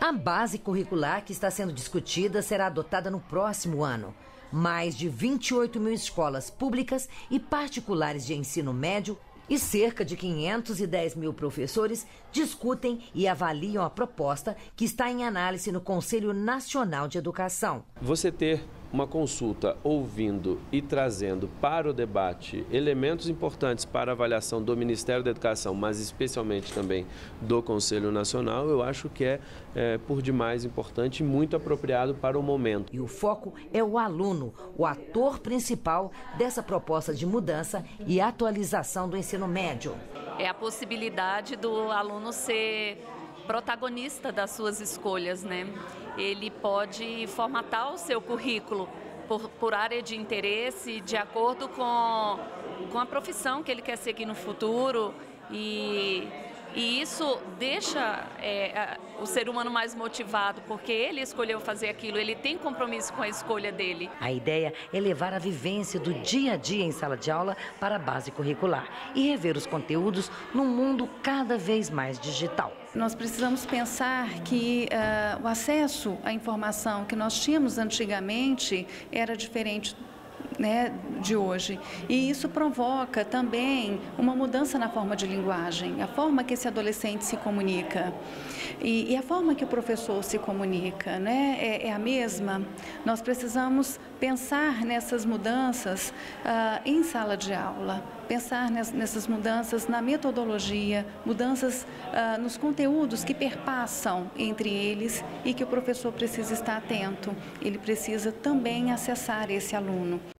A base curricular que está sendo discutida será adotada no próximo ano. Mais de 28 mil escolas públicas e particulares de ensino médio e cerca de 510 mil professores discutem e avaliam a proposta que está em análise no Conselho Nacional de Educação. Você ter uma consulta ouvindo e trazendo para o debate elementos importantes para a avaliação do Ministério da Educação, mas especialmente também do Conselho Nacional, eu acho que é, é por demais importante e muito apropriado para o momento. E o foco é o aluno, o ator principal dessa proposta de mudança e atualização do ensino médio. É a possibilidade do aluno ser protagonista das suas escolhas, né? Ele pode formatar o seu currículo por, por área de interesse, de acordo com, com a profissão que ele quer seguir no futuro e e isso deixa é, o ser humano mais motivado, porque ele escolheu fazer aquilo, ele tem compromisso com a escolha dele. A ideia é levar a vivência do dia a dia em sala de aula para a base curricular e rever os conteúdos num mundo cada vez mais digital. Nós precisamos pensar que uh, o acesso à informação que nós tínhamos antigamente era diferente né, de hoje. E isso provoca também uma mudança na forma de linguagem, a forma que esse adolescente se comunica. E, e a forma que o professor se comunica né, é, é a mesma. Nós precisamos pensar nessas mudanças uh, em sala de aula, pensar nessas mudanças na metodologia, mudanças uh, nos conteúdos que perpassam entre eles e que o professor precisa estar atento. Ele precisa também acessar esse aluno.